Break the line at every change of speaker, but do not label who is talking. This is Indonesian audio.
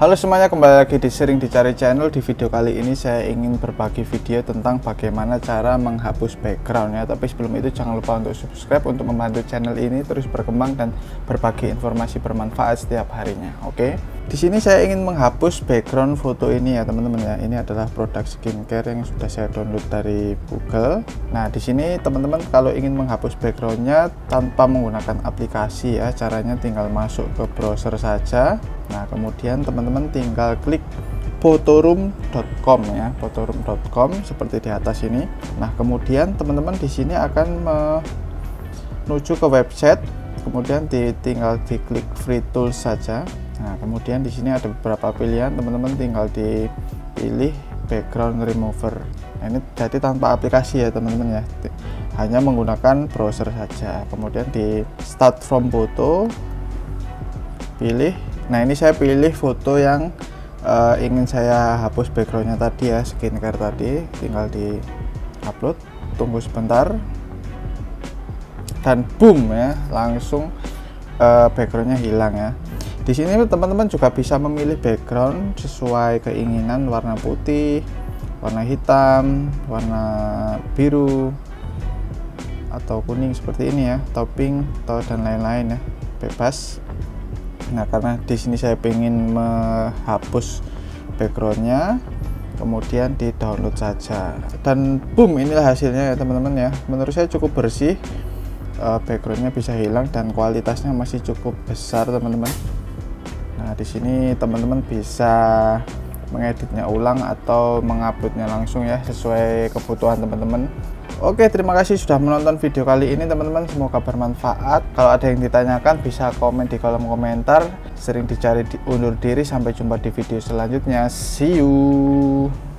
Halo semuanya, kembali lagi di Sering Dicari Channel. Di video kali ini saya ingin berbagi video tentang bagaimana cara menghapus background ya. Tapi sebelum itu jangan lupa untuk subscribe untuk membantu channel ini terus berkembang dan berbagi informasi bermanfaat setiap harinya. Oke. Di sini saya ingin menghapus background foto ini ya teman-teman ya. Ini adalah produk skincare yang sudah saya download dari Google. Nah di sini teman-teman kalau ingin menghapus backgroundnya tanpa menggunakan aplikasi ya, caranya tinggal masuk ke browser saja Nah, kemudian teman-teman tinggal klik photoroom.com ya, photoroom.com seperti di atas ini. Nah, kemudian teman-teman di sini akan menuju ke website, kemudian di, tinggal diklik free tools saja. Nah, kemudian di sini ada beberapa pilihan, teman-teman tinggal dipilih background remover. Nah, ini jadi tanpa aplikasi ya, teman-teman ya. Hanya menggunakan browser saja. Kemudian di start from photo pilih nah ini saya pilih foto yang uh, ingin saya hapus backgroundnya tadi ya skincare tadi tinggal di upload tunggu sebentar dan boom ya langsung uh, backgroundnya hilang ya di sini teman-teman juga bisa memilih background sesuai keinginan warna putih warna hitam warna biru atau kuning seperti ini ya topping atau dan lain-lain ya. Bebas. Nah karena di sini saya ingin menghapus backgroundnya kemudian di download saja. Dan boom inilah hasilnya ya teman-teman ya. Menurut saya cukup bersih uh, backgroundnya bisa hilang dan kualitasnya masih cukup besar teman-teman nah di sini teman-teman bisa mengeditnya ulang atau menguploadnya langsung ya sesuai kebutuhan teman-teman Oke, terima kasih sudah menonton video kali ini teman-teman. Semoga bermanfaat. Kalau ada yang ditanyakan bisa komen di kolom komentar. Sering dicari di undur diri. Sampai jumpa di video selanjutnya. See you.